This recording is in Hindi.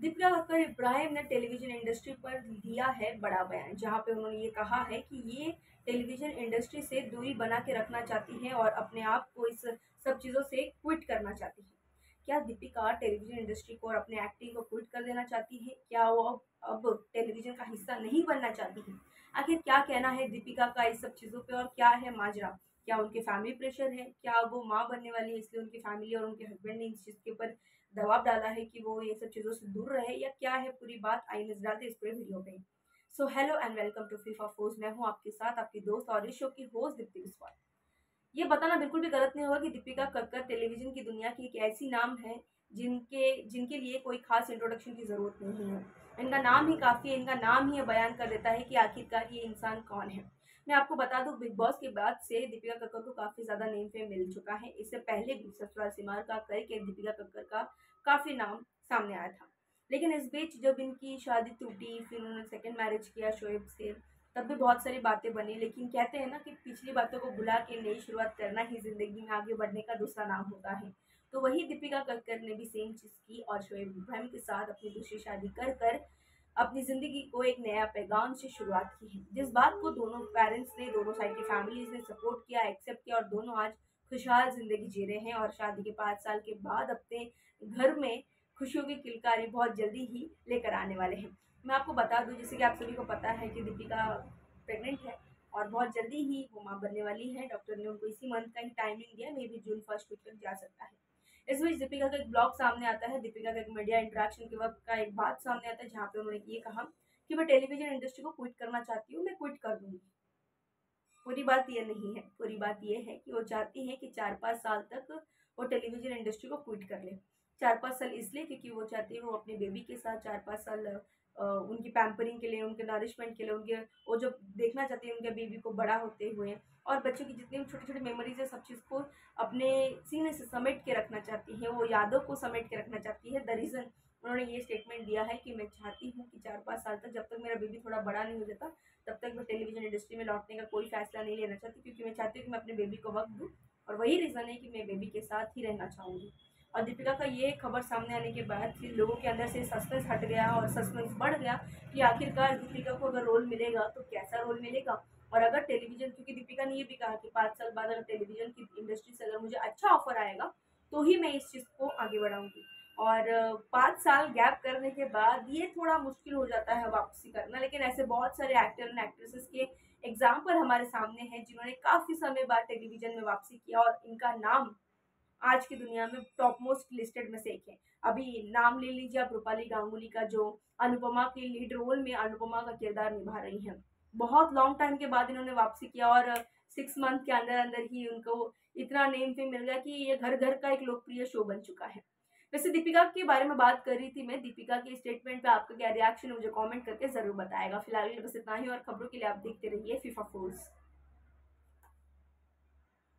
दीपिका कक्कर इब्राहिम ने टेलीविज़न इंडस्ट्री पर दिया है बड़ा बयान, जहाँ पे उन्होंने ये कहा है कि ये टेलीविज़न इंडस्ट्री से दूरी बना के रखना चाहती हैं और अपने आप को इस सब चीज़ों से क्विट करना चाहती है। क्या दीपिका टेलीविज़न इंडस्ट्री को और अपने एक्टिंग को क्विट कर देना चाहती है? क्या वो अब टेलीविज़न का हिस्सा नहीं बनना चाहती है? आखिर क्या कहना है दीपिका का इस सब चीज़ों पे और क्या है माजरा? क्या उनके फैमिली प्रेशर है? क्या वो माँ बनने वाली है इसलिए उनकी फैमिली और उनके हस्बैंड ने इस चीज़ के ऊपर दबाव डाला है कि वो ये सब चीज़ों से दूर रहे? या क्या है पूरी बात? आई नज़र डालते इस पूरे वीडियो पे। So hello and welcome to FIFA force मैं हूँ आपके साथ, आपकी दोस्त और इस शो की होस्ट दीप्ति बिस्वाल। ये बताना बिल्कुल भी गलत नहीं होगा कि दीपिका कक्कर टेलीविज़न की दुनिया की एक ऐसी नाम है जिनके जिनके लिए कोई खास इंट्रोडक्शन की ज़रूरत नहीं है। इनका नाम ही काफ़ी है, इनका नाम ही बयान कर देता है कि आखिरकार ये इंसान कौन है। मैं आपको बता दूँ, बिग बॉस के बाद से दीपिका कक्कर को काफ़ी ज़्यादा नेम फेम मिल चुका है। इससे पहले भी ससुराल सिमार का करके दीपिका कक्कर का काफ़ी नाम सामने आया था। लेकिन इस बीच जब इनकी शादी टूटी, फिर उन्होंने सेकेंड मैरिज किया शोएब से, तब भी बहुत सारी बातें बनी। लेकिन कहते हैं ना कि पिछली बातों को बुला के नई शुरुआत करना ही ज़िंदगी में आगे बढ़ने का दूसरा नाम होता है। तो वही दीपिका कक्कर ने भी सेम चीज़ की और शोएब इब्राहिम के साथ अपनी दूसरी शादी कर कर अपनी ज़िंदगी को एक नया पैगाम से शुरुआत की है। जिस बात को दोनों पेरेंट्स ने, दोनों साइड की फैमिलीज़ ने सपोर्ट किया एक्सेप्ट किया और दोनों आज खुशहाल ज़िंदगी जी रहे हैं और शादी के पाँच साल के बाद अपने घर में खुशियों की किलकारी बहुत जल्दी ही लेकर आने वाले हैं। मैं आपको बता दूँ, जैसे कि आप सभी को पता है कि दीपिका प्रेग्नेंट है और बहुत जल्दी ही वो माँ बनने वाली है। डॉक्टर ने उनको इसी मंथ का ही टाइमिंग दिया maybe June first week तक जा सकता है। इस बीच दीपिका का एक ब्लॉग सामने आता है, दीपिका का एक मीडिया इंटरेक्शन के वक्त का एक बात सामने आता है, जहाँ पे उन्होंने ये कहा कि मैं टेलीविज़न इंडस्ट्री को क्विट करना चाहती हूँ, मैं क्विट कर दूँगी। पूरी बात ये नहीं है, पूरी बात ये है कि वो चाहती है कि चार पाँच साल तक वो टेलीविज़न इंडस्ट्री को क्विट कर ले। चार पाँच साल इसलिए क्योंकि वो चाहती है वो अपने बेबी के साथ चार पाँच साल उनकी पैम्परिंग के लिए, उनके नरिशमेंट के लिए, उनके, वो जो देखना चाहती है उनके बेबी को बड़ा होते हुए और बच्चों की जितनी भी छोटी छोटी मेमोरीज है, सब चीज़ को अपने सीने से समेट के रखना चाहती है, वो यादों को समेट के रखना चाहती है। द रीज़न उन्होंने ये स्टेटमेंट दिया है कि मैं चाहती हूँ कि चार पाँच साल तक जब तक मेरा बेबी थोड़ा बड़ा नहीं हो जाता, तब तक मैं टेलीविज़न इंडस्ट्री में लौटने का कोई फैसला नहीं लेना चाहती क्योंकि मैं चाहती हूँ कि मैं अपने बेबी को वक्त दूँ और वही रीज़न है कि मैं बेबी के साथ ही रहना चाहूँगी। और दीपिका का ये खबर सामने आने के बाद फिर लोगों के अंदर से सस्पेंस हट गया और सस्पेंस बढ़ गया कि आखिरकार दीपिका को अगर रोल मिलेगा तो कैसा रोल मिलेगा? और अगर टेलीविज़न क्योंकि दीपिका ने ये भी कहा कि पाँच साल बाद अगर टेलीविज़न की इंडस्ट्री से अगर मुझे अच्छा ऑफ़र आएगा तो ही मैं इस चीज़ को आगे बढ़ाऊँगी। और पाँच साल गैप करने के बाद ये थोड़ा मुश्किल हो जाता है वापसी करना, लेकिन ऐसे बहुत सारे एक्टर एंड एक्ट्रेसेस के एग्ज़ाम्पल हमारे सामने हैं जिन्होंने काफ़ी समय बाद टेलीविज़न में वापसी किया और इनका नाम आज की दुनिया में टॉप मोस्ट लिस्टेड में से एक है। अभी नाम ले लीजिए आप रूपाली गांगुली का, जो अनुपमा के लीड रोल में अनुपमा का किरदार निभा रही हैं। बहुत लॉन्ग टाइम के बाद इन्होंने वापसी किया और सिक्स मंथ के अंदर अंदर ही उनको इतना नेम फेम मिल गया कि ये घर घर का एक लोकप्रिय शो बन चुका है। वैसे दीपिका के बारे में बात कर रही थी मैं, दीपिका के स्टेटमेंट पे आपका क्या रिएक्शन है, मुझे कमेंट करके ज़रूर बताएगा। फ़िलहाल बस इतना ही और खबरों के लिए आप देखते रहिए फीफा फोर्स